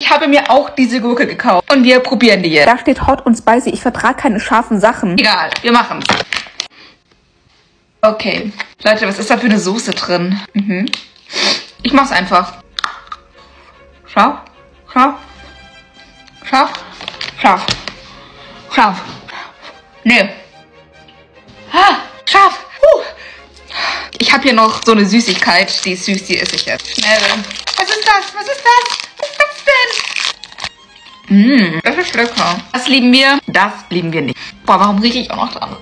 Ich habe mir auch diese Gurke gekauft. Und wir probieren die jetzt. Da steht hot und spicy. Ich vertrage keine scharfen Sachen. Egal, wir machen's. Okay. Leute, was ist da für eine Soße drin? Mhm. Ich mach's einfach. Scharf, scharf, scharf, scharf, scharf. Nee. Ah, scharf. Uh. Ich habe hier noch so eine Süßigkeit. Die ist süß, die esse ich jetzt. Schnell. Was ist das? Was ist das? Mmm, das ist lecker. Das lieben wir, das lieben wir nicht. Boah, warum rieche ich auch noch dran?